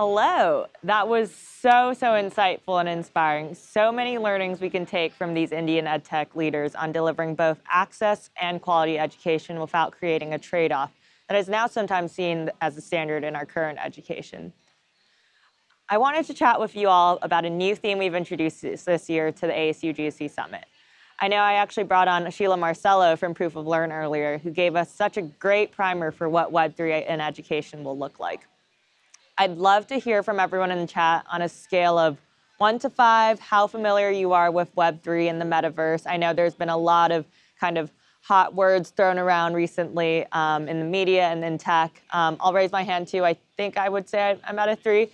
Hello. That was so, so insightful and inspiring. So many learnings we can take from these Indian EdTech leaders on delivering both access and quality education without creating a trade off that is now sometimes seen as a standard in our current education. I wanted to chat with you all about a new theme we've introduced this year to the ASU GSV Summit. I know I actually brought on Sheila Marcelo from Proof of Learn earlier, who gave us such a great primer for what Web3 in education will look like. I'd love to hear from everyone in the chat on a scale of one to five, how familiar you are with Web3 and the metaverse. I know there's been a lot of kind of hot words thrown around recently um, in the media and in tech. Um, I'll raise my hand too. I think I would say I'm at a three,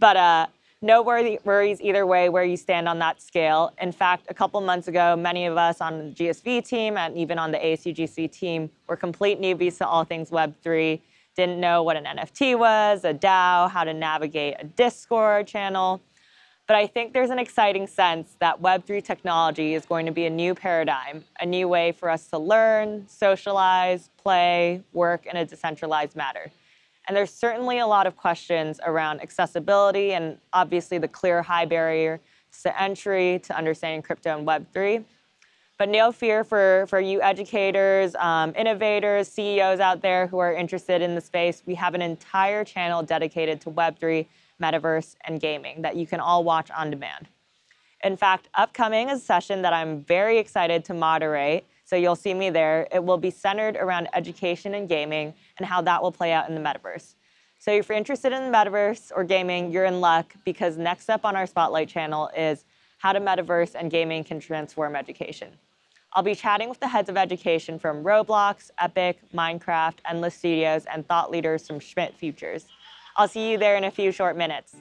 but uh, no worries either way where you stand on that scale. In fact, a couple months ago, many of us on the GSV team and even on the ASUGSV team were complete newbies to all things Web3 didn't know what an NFT was, a DAO, how to navigate a Discord channel. But I think there's an exciting sense that Web3 technology is going to be a new paradigm, a new way for us to learn, socialize, play, work in a decentralized manner. And there's certainly a lot of questions around accessibility and obviously the clear high barrier to entry to understanding crypto and Web3. But no fear for, for you educators, um, innovators, CEOs out there who are interested in the space. We have an entire channel dedicated to Web3, metaverse, and gaming that you can all watch on demand. In fact, upcoming is a session that I'm very excited to moderate. So you'll see me there. It will be centered around education and gaming and how that will play out in the metaverse. So if you're interested in the metaverse or gaming, you're in luck because next up on our Spotlight channel is how the metaverse and gaming can transform education. I'll be chatting with the heads of education from Roblox, Epic, Minecraft, Endless Studios, and thought leaders from Schmidt Futures. I'll see you there in a few short minutes.